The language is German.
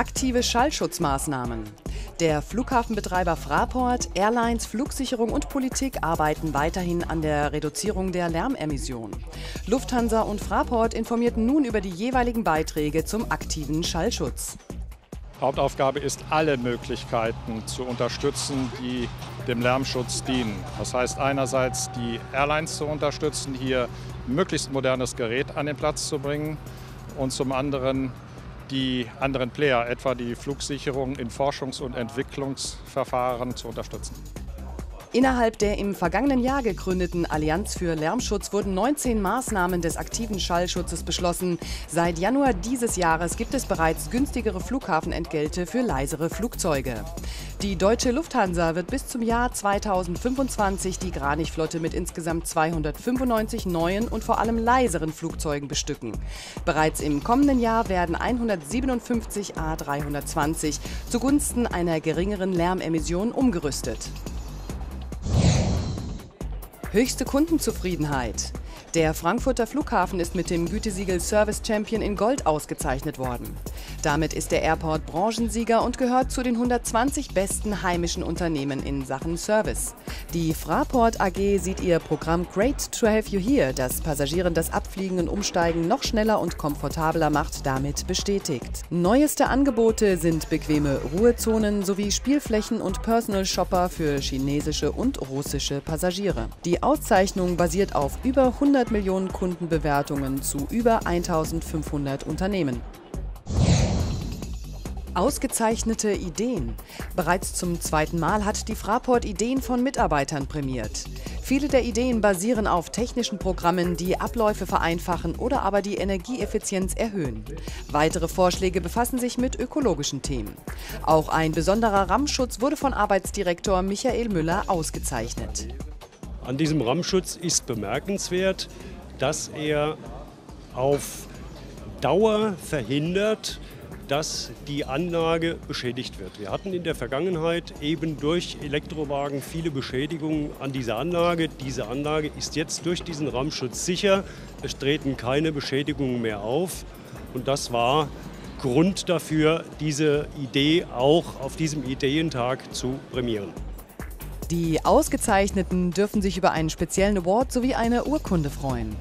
Aktive Schallschutzmaßnahmen. Der Flughafenbetreiber Fraport, Airlines, Flugsicherung und Politik arbeiten weiterhin an der Reduzierung der Lärmemission. Lufthansa und Fraport informierten nun über die jeweiligen Beiträge zum aktiven Schallschutz. Hauptaufgabe ist, alle Möglichkeiten zu unterstützen, die dem Lärmschutz dienen. Das heißt einerseits die Airlines zu unterstützen, hier möglichst modernes Gerät an den Platz zu bringen und zum anderen die anderen Player, etwa die Flugsicherung in Forschungs- und Entwicklungsverfahren zu unterstützen. Innerhalb der im vergangenen Jahr gegründeten Allianz für Lärmschutz wurden 19 Maßnahmen des aktiven Schallschutzes beschlossen. Seit Januar dieses Jahres gibt es bereits günstigere Flughafenentgelte für leisere Flugzeuge. Die deutsche Lufthansa wird bis zum Jahr 2025 die Kranichflotte mit insgesamt 295 neuen und vor allem leiseren Flugzeugen bestücken. Bereits im kommenden Jahr werden 157 A320 zugunsten einer geringeren Lärmemission umgerüstet. Höchste Kundenzufriedenheit. Der Frankfurter Flughafen ist mit dem Gütesiegel Service Champion in Gold ausgezeichnet worden. Damit ist der Airport Branchensieger und gehört zu den 120 besten heimischen Unternehmen in Sachen Service. Die Fraport AG sieht ihr Programm Great to Have You Here, das Passagieren das Abfliegen und Umsteigen noch schneller und komfortabler macht, damit bestätigt. Neueste Angebote sind bequeme Ruhezonen sowie Spielflächen und Personal Shopper für chinesische und russische Passagiere. Die Auszeichnung basiert auf über 100 100 Millionen Kundenbewertungen zu über 1500 Unternehmen. Ausgezeichnete Ideen. Bereits zum zweiten Mal hat die Fraport Ideen von Mitarbeitern prämiert. Viele der Ideen basieren auf technischen Programmen, die Abläufe vereinfachen oder aber die Energieeffizienz erhöhen. Weitere Vorschläge befassen sich mit ökologischen Themen. Auch ein besonderer RAM-Schutz wurde von Arbeitsdirektor Michael Müller ausgezeichnet. An diesem Rammschutz ist bemerkenswert, dass er auf Dauer verhindert, dass die Anlage beschädigt wird. Wir hatten in der Vergangenheit eben durch Elektrowagen viele Beschädigungen an dieser Anlage. Diese Anlage ist jetzt durch diesen Rammschutz sicher. Es treten keine Beschädigungen mehr auf. Und das war Grund dafür, diese Idee auch auf diesem Ideentag zu prämieren. Die Ausgezeichneten dürfen sich über einen speziellen Award sowie eine Urkunde freuen.